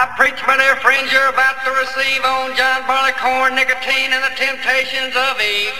I preach, my dear friends, you're about to receive on John Barleycorn, nicotine, and the temptations of Eve.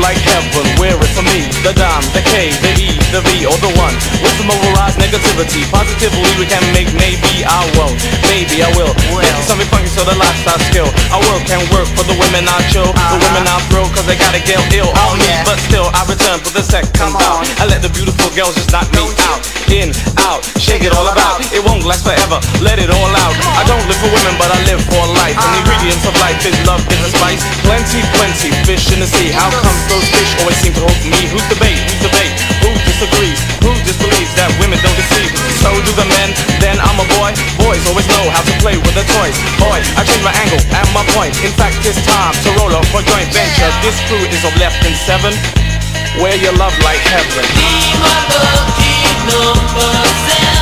Like heaven, where it's for me, the dime, the K, the E, the V, or the one. With some overrides negativity, positively we can make maybe I won't, maybe I will. Well. Something funky so the lifestyle skill. I work can work for the women I chill, the Uh-huh. women I thrill, cause they gotta get ill Oh, on me. yeah. But still, I return for the second bout. I let the beautiful girls just knock me out. In, out, shake it all about. It won't last forever, let it all out. For women, but I live for life. And the ingredients of life is love, is a spice. Plenty, plenty, fish in the sea. How come those fish always seem to hook me? Who's the bait? Who's the bait? Who disagrees? Who disbelieves that women don't deceive? So do the men, then I'm a boy. Boys always know how to play with their toys. Boy, I change my angle and my point. In fact, it's time to roll up for joint venture. This crew is of less than seven. Wear your love like heaven. One,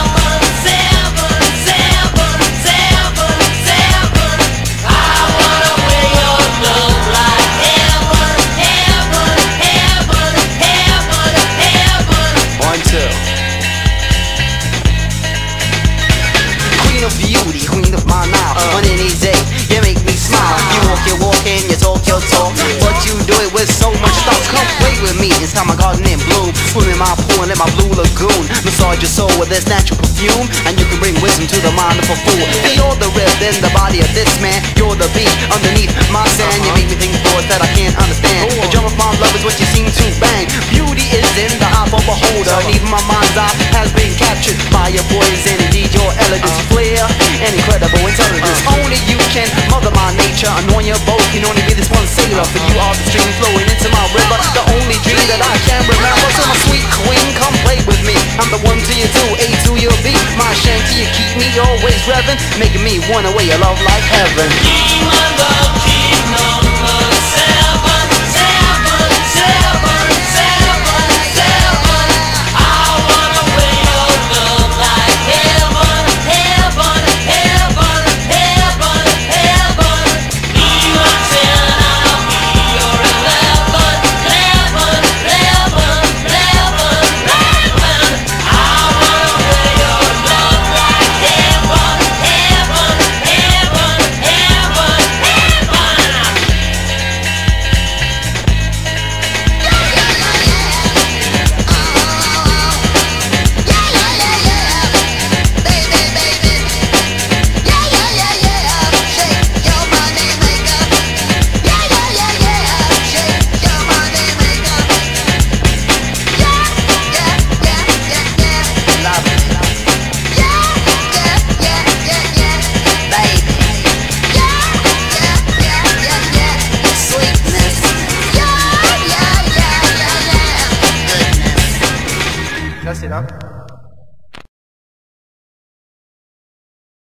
On any day, you make me smile. You walk your walk and you talk your talk. But you do it with so much thought. Come play with me inside my garden in bloom. Swim in my pool and in my blue lagoon. Massage your soul with this natural perfume. And you can bring wisdom to the mind of a fool. You're the rhythm in the body of this man. You're the beat underneath my sand. You make me think thoughts that I can't understand. The drum of my love is what you seem to bang. Beauty is in the eye of a beholder. And even my mind's eye has been captured by your poison. Indeed, your elegance, flair, and incredible intelligence. I'm the one to you two, A to your B. My shanty, you keep me always revving. Making me wanna wear your love like heaven. sit.